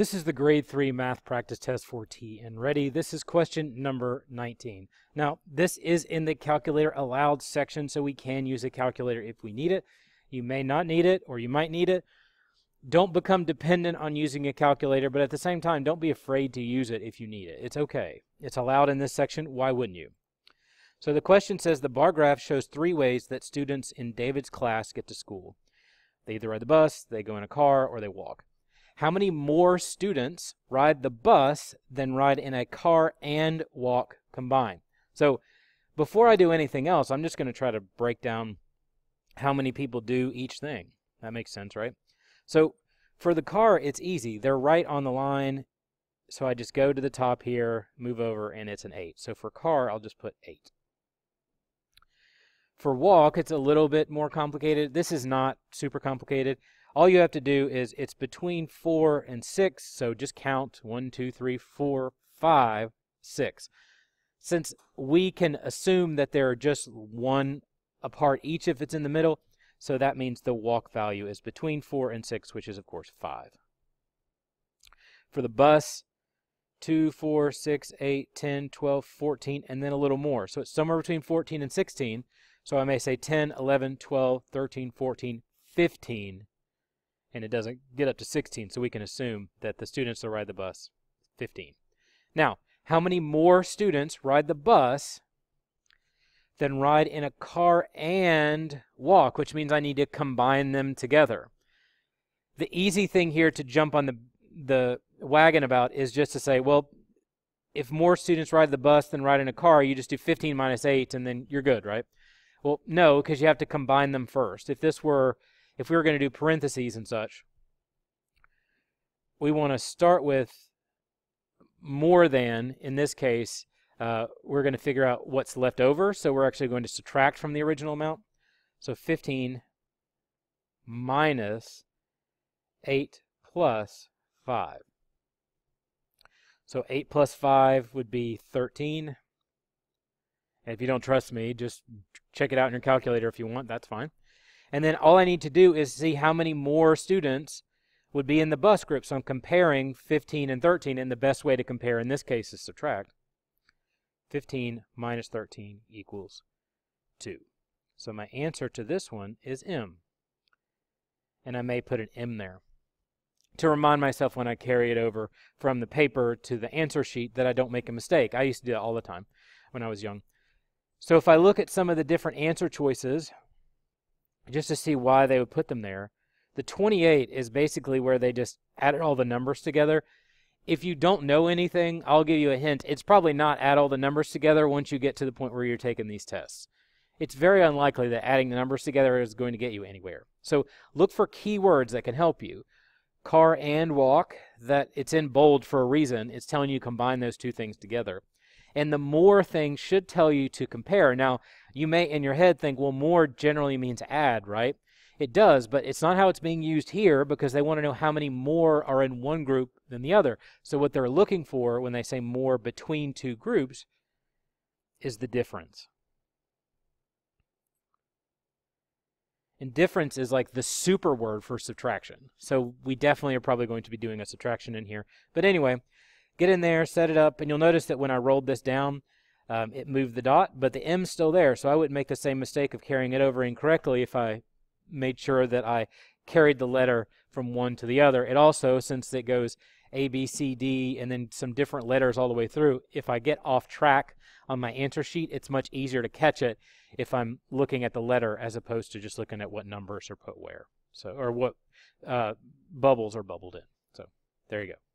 This is the grade 3 math practice test for TNReady. This is question number 19. Now, this is in the calculator allowed section, so we can use a calculator if we need it. You may not need it, or you might need it. Don't become dependent on using a calculator, but at the same time, don't be afraid to use it if you need it. It's okay. It's allowed in this section. Why wouldn't you? So the question says the bar graph shows three ways that students in David's class get to school. They either ride the bus, they go in a car, or they walk how many more students ride the bus than ride in a car and walk combined? So before I do anything else, I'm just going to try to break down how many people do each thing. That makes sense, right? So for the car, it's easy. They're right on the line. So I just go to the top here, move over, and it's an 8. So for car, I'll just put 8. For walk, it's a little bit more complicated. This is not super complicated. All you have to do is it's between 4 and 6, so just count one, two, three, four, five, six. Since we can assume that they're just one apart each if it's in the middle, so that means the walk value is between 4 and 6, which is, of course, 5. For the bus, 2, 4, 6, 8, 10, 12, 14, and then a little more. So it's somewhere between 14 and 16. So I may say 10, 11, 12, 13, 14, 15 and it doesn't get up to 16, so we can assume that the students that ride the bus 15. Now, how many more students ride the bus than ride in a car and walk, which means I need to combine them together. The easy thing here to jump on the the wagon about is just to say, well, if more students ride the bus than ride in a car, you just do 15 minus 8 and then you're good, right? Well, no, because you have to combine them first. If this were if we were going to do parentheses and such, we want to start with more than, in this case, uh, we're going to figure out what's left over. So we're actually going to subtract from the original amount. So 15 minus 8 plus 5. So 8 plus 5 would be 13. And if you don't trust me, just check it out in your calculator if you want. That's fine. And then all I need to do is see how many more students would be in the bus group. So I'm comparing 15 and 13, and the best way to compare in this case is subtract. 15 minus 13 equals 2. So my answer to this one is M. And I may put an M there to remind myself when I carry it over from the paper to the answer sheet that I don't make a mistake. I used to do that all the time when I was young. So if I look at some of the different answer choices, just to see why they would put them there. The 28 is basically where they just added all the numbers together. If you don't know anything, I'll give you a hint. It's probably not add all the numbers together once you get to the point where you're taking these tests. It's very unlikely that adding the numbers together is going to get you anywhere. So look for keywords that can help you. Car and walk, that it's in bold for a reason. It's telling you combine those two things together. And the more thing should tell you to compare. Now, you may in your head think, well, more generally means add, right? It does, but it's not how it's being used here because they want to know how many more are in one group than the other. So what they're looking for when they say more between two groups is the difference. And difference is like the super word for subtraction. So we definitely are probably going to be doing a subtraction in here. But anyway, get in there, set it up, and you'll notice that when I rolled this down, um, it moved the dot, but the M's still there. So I wouldn't make the same mistake of carrying it over incorrectly if I made sure that I carried the letter from one to the other. It also, since it goes A, B, C, D, and then some different letters all the way through, if I get off track on my answer sheet, it's much easier to catch it if I'm looking at the letter as opposed to just looking at what numbers are put where. So, or what uh, bubbles are bubbled in. So, there you go.